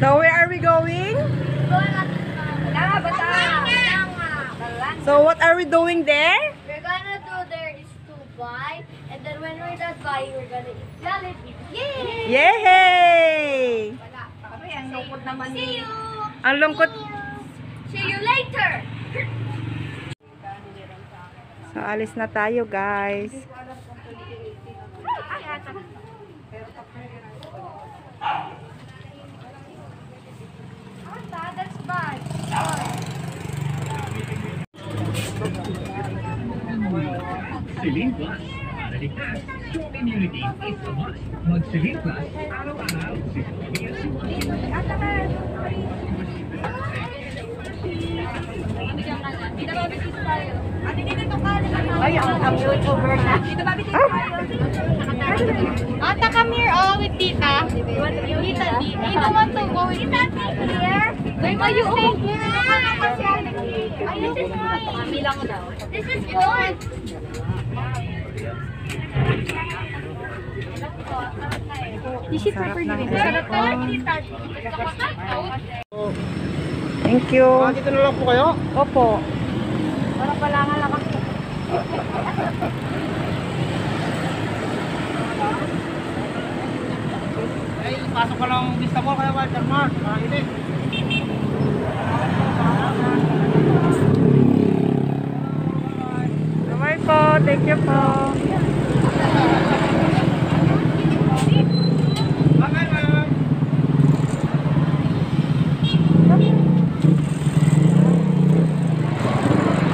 So where are we going? So what are we doing there? We're gonna do there is to buy, and then when we're done buying, we're gonna eat Jollibee. Yay! Yay! Wala. Kami, ang lungkot naman See you! Ang lungkot. See you later! So alis na tayo guys. Ay. Ata, that's bad. Celine Plus, para di ka. Strong immunity is a must. Mag-Celine Plus, araw-araw. Dito ba bisis tayo? Ate, dito ka. Ay, ang YouTuber na. Dito ba bisis tayo? Ata, come here all with tita. Tita, di. You don't want to go with tita here? Why are you stay here? Ay, this is mine. Bilang mo daw. This is good. Thank you. Dito na lang po kayo. Opo. Para pala nga lang ako. Ay, pasok ko lang vista mo kaya Walter Mark. Makainit. Bye po. Thank you po. Bakit ma'am?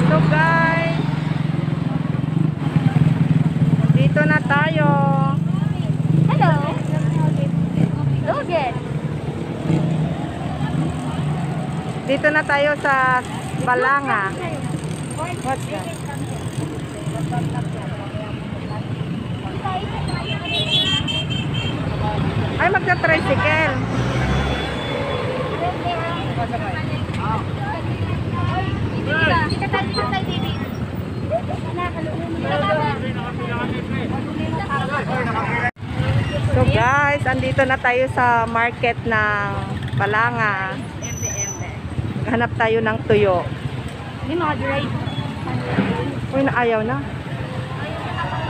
So guys. Dito na tayo. Hello. Logan. Dito na tayo sa Balanga. What's that? Ay, magta-tricycle. So guys, andito na tayo sa market ng Balanga. Hanap tayo ng tuyo. Hindi moderate. Uy, na ayaw na.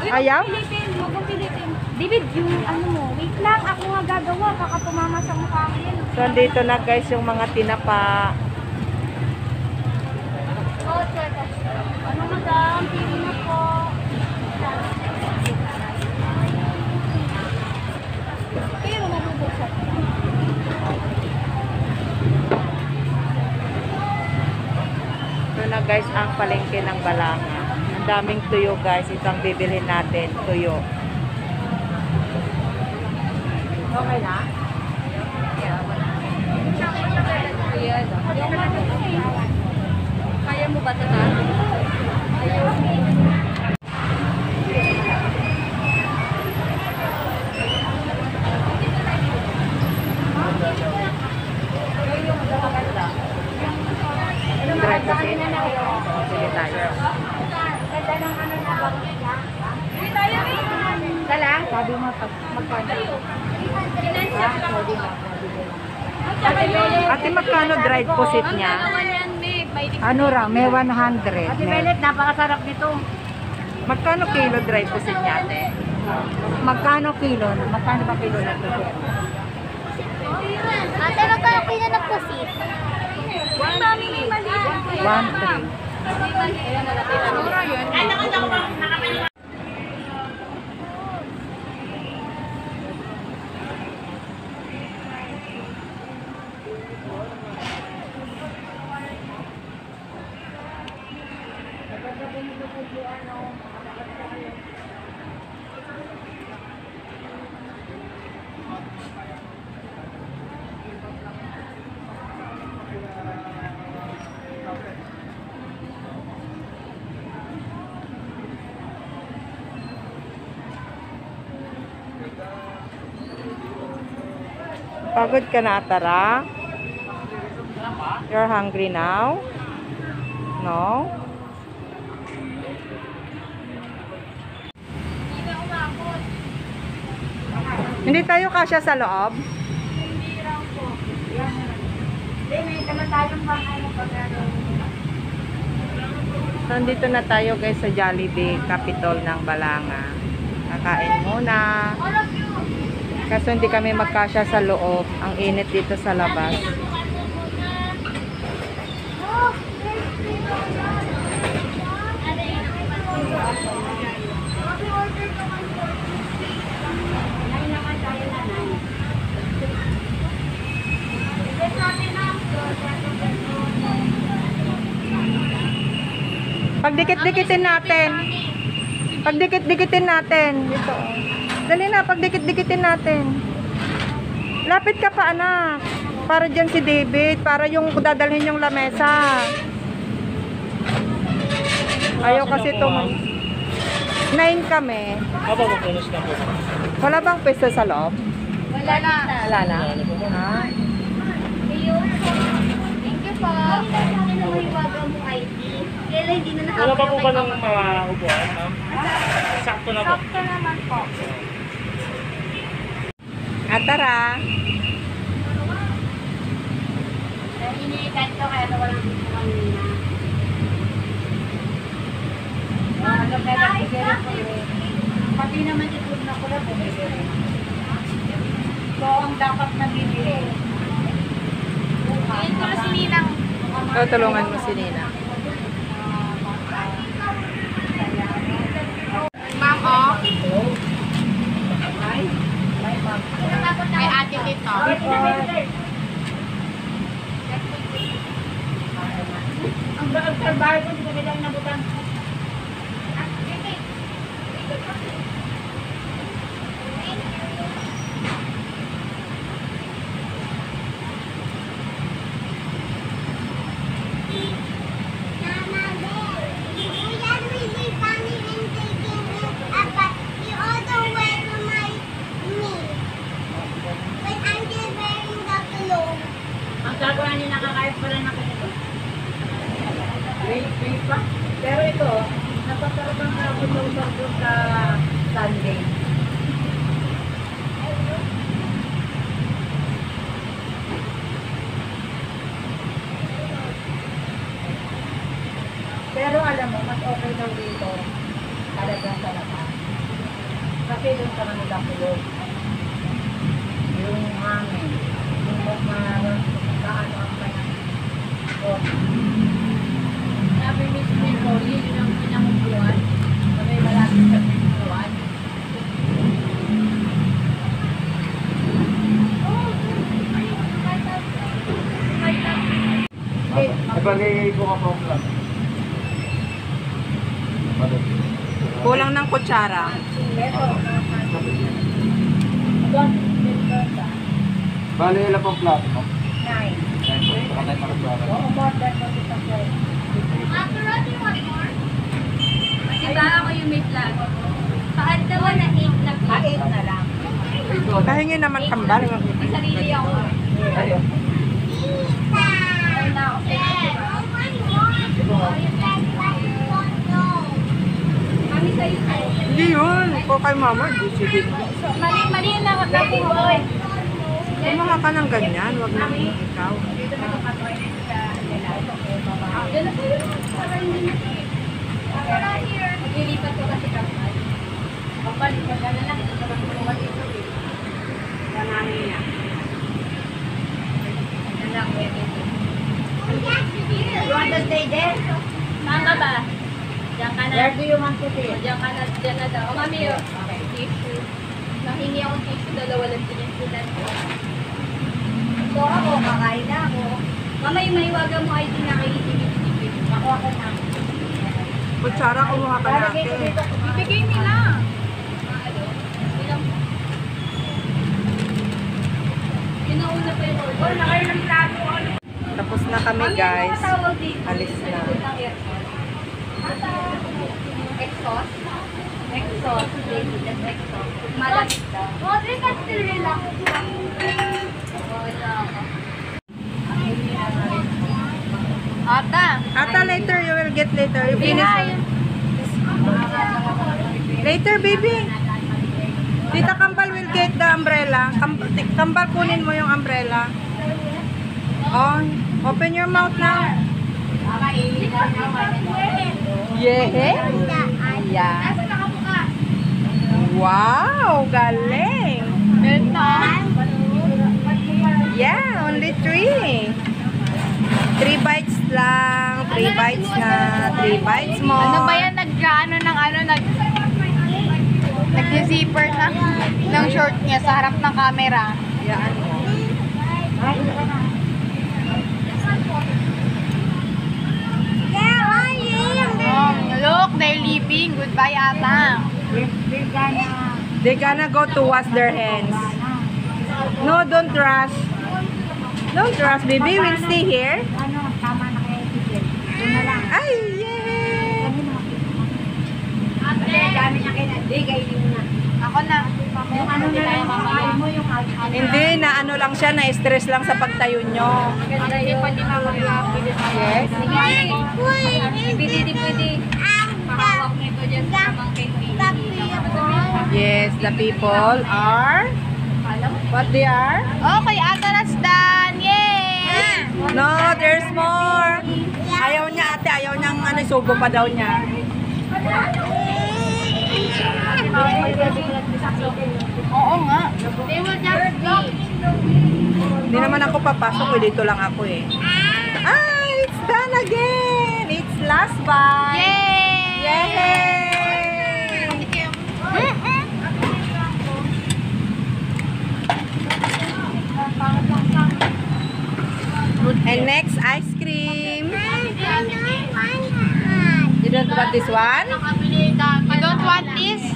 Ayaw? Pilitin, huwag mong pilitin. David, yung ano mo, wait lang, ako nga gagawa, baka tumama sa mukha ko yan. So andito na guys yung mga tinapa. Oh, teka. Ano madam, pili na po. Na guys ang palengke ng Balanga. Ang daming tuyo guys. Itong bibili natin. Tuyo. Okay na? Kaya mo ba ito na? Drive kasi. Sige tayo. Ganda ng ano na ba? Hindi tayo rin. Dala? Sabi mo magkano? Lang. Ate magkano drive pusit niya? Ano ra, may 100. Ate Belet, napakasarap nito. Magkano kilo drive pusit niya ate? Magkano kilo? Magkano ba kilo na ito? Ate, magkano kaya ng pusit? One mami, may maliit. 1, 3. Pagod ka na atara? You're hungry now? No? Hindi tayo kasya sa loob? Hindi raw po. So, andito na tayo guys sa Jollibee, Capitol ng Balanga. Kakain muna. Kaso hindi kami magkasya sa loob. Ang init dito sa labas. Pagdikit-dikitin natin. Pagdikit-dikitin natin. Dito. Dali na, pagdikit-dikitin natin. Lapit ka pa, anak. Para dyan si David. Para yung dadalhin yung lamesa. Ayaw kasi tum... Nine kami. Aba, magpunos na po. Wala bang pwesto sa loob? Wala na. Wala na. Ha? Thank you po. Wala pa po ba ng mga upuan, ma'am? Sakto na po. Sakto naman po. At tara. Iniikat ko kaya walang dito kanina. Ano kaya nagbigay ko eh. Pati naman ito na ko lang bumibili rin. So, ang dapat nabibili. Ngayon ko na si Ninang. O, tulungan mo si Nina. Ma'am, oh. Kay ate dito. Ang trabaho ko, hindi ko kailangan nabutan. Ang gagawa niya nakakayot pala na ganito. Wait, wait pa. Pero ito, napaparapan ka ako sa usap doon sa Sunday. Pero alam mo, daw dito talaga sa labas. Kasi doon sa Manila Kulog, yung hangin, yung mga kaano ang kanyang sabi Miss Nicole, yun ang pinangupuan. Na may malapit sa pinangupuan. Ibagay ko ka lang. Kulang ng kutsara. Bali, ilan pong plato mo? nine. Tayo makasara. Oo, more than 40 percent. Diba ako yung may plan? Paad naman na 8 na Ah, eight na lang. Kahingin naman kambal. May sarili ako. Ayun. Ayun na ako. Kami sa'yo sa'yo. Hindi yun. Ko kay mama. Di sige. Mali, mali na ako na boy. Kumuha ka ng ganyan. Wag na ikaw. Na na. Maglilipat ko kasi kapal. Kapal, pag na lang. Panahin niya. Yan lang. You want to stay there? Ka ba? Diyan ka na. Where do you want to stay? Diyan ka na, diyan na daw. Oh, mami, oh. Okay, tissue. Nahingi akong tissue, dalawa lang sinisulat ko. So ako, kakain na ako. Mama, yung mahiwaga mo kay Ibig Ako ako na. Kutsara, kumuha ka ko natin. Ibigay nila. Ano? Yung kayo ng plato. Tapos na kami guys. Alis na. Exhaust? Exhaust. Baby, that's exhaust. Malamig daw. Oh, drink ka still relax. Wala ka. Ata. Ata, later. You will get later. You finish. Later, baby. Tita Kambal will get the umbrella. Kam Kambal, kunin mo yung umbrella. Oh, open your mouth now. Yeah. Yeah. Wow, galing. Yeah, only three. Three bites lang. Three bites na. Three bites more. Ano ba yan? Nag-ano ng ano? Nag... Nag-zipper na ng short niya sa harap ng camera. Yan. Oh, look, they're leaving. Goodbye, ata. They gonna go to wash their hands. No, don't rush. Don't rush, baby. We'll stay here. Ano, tama na kayo ticket. Doon na lang. Ay, yay! Na. Ako na. Ano na. Hindi, na ano lang siya, na-stress lang sa pagtayo nyo. Hindi pa di Yes. Pwede, pwede. Pakawak nito dyan sa mga Yes, the people are... What they are? Okay, ata nas done. Yay! No, there's more. Ayaw niya, ate. Ayaw niyang ano, subo pa daw niya. Oo nga. They will just be. Hindi naman ako papasok eh. Dito lang ako eh. Ah, it's done again. It's last bite. Yay! Yay! And next, ice cream. You don't want this one? You don't want this?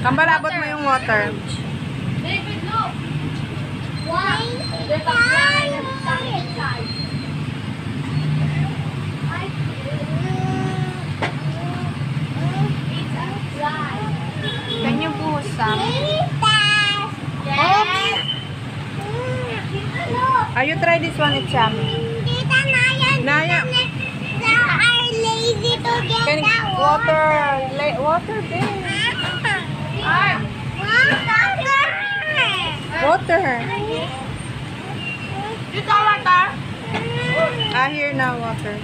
Kambalabot mo yung water. David, look. Why? There's a fly inside. Can you buhos some? Are you try this one? It's yummy. Naya. Can water, la- water, babe. Water. You saw water? Ah, here now, water.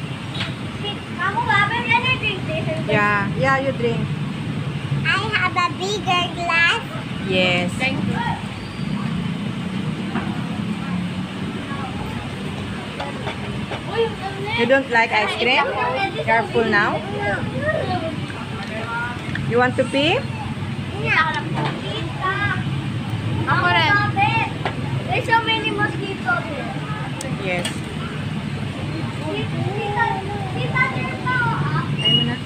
Ako ba? May energy drink. Yeah, yeah, you drink. I have a bigger glass. Yes. Thank you. You don't like ice cream? You're full now? You want to pee? Ako rin. There's so many mosquitoes here. Yes. Tita, tita, there's no Ay mo na.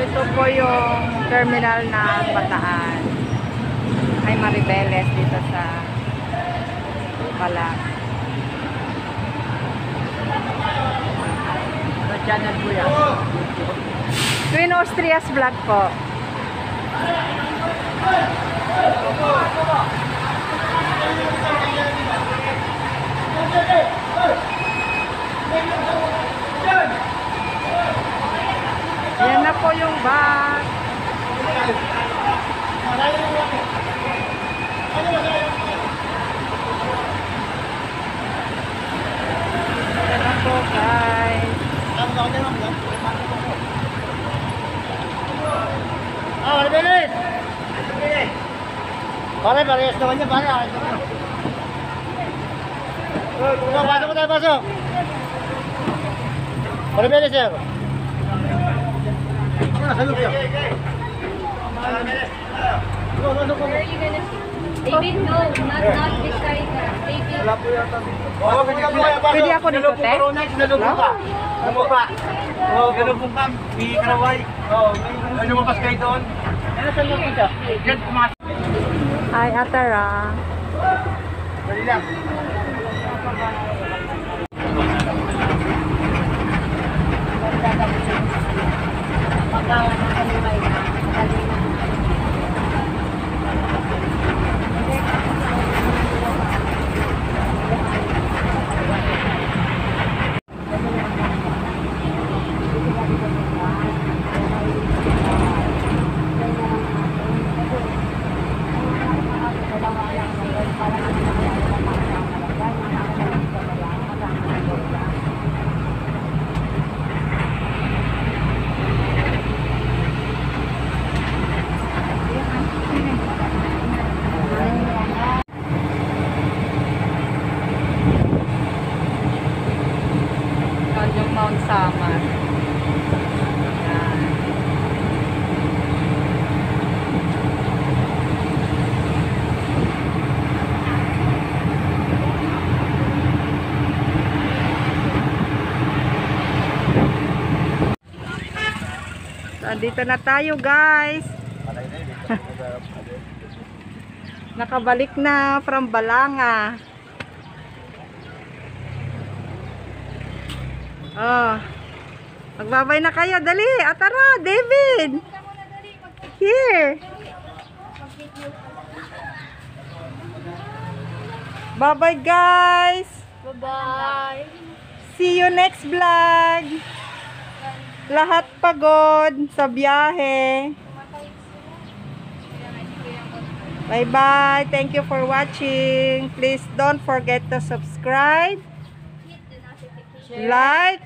Ito po yung terminal ng Bataan. Ay Maribeles dito sa Balag. Sa channel po yan. Twin Austrias vlog po. Yan na po yung bag. Yan na po guys. Ah, Maribeles! Pare, parehas naman niya, pare. Oh, pasok ko tayo, pasok. Maribeles, sir. Ah, salud siya. Go, go, go, go. David, no, not, not beside her. David. Wala po yata. Oh, pwede pasok. Ako dito, te? Ka. Bumaba. Oo, ganun pong kam. May karaway. Oo, may lumabas kayo doon. Ano saan mo punta? Diyan, pumasok. Hi, Atara. Dali lang. Pagkawan ng kanimay na, dali na. Yan yung Mount Samar. Yan. Nandito na tayo guys. Nakabalik na from Balanga. Oh. Magbabay na kayo. Dali. Atara, David. Here. Bye-bye, guys. Bye-bye. See you next vlog. Lahat pagod sa biyahe. Bye-bye. Thank you for watching. Please don't forget to subscribe, like,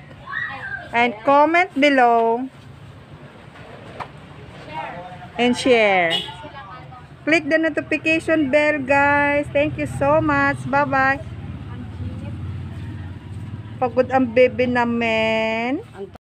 and comment below. And share. Click the notification bell, guys. Thank you so much. Bye-bye. Pagod ang bebe namin.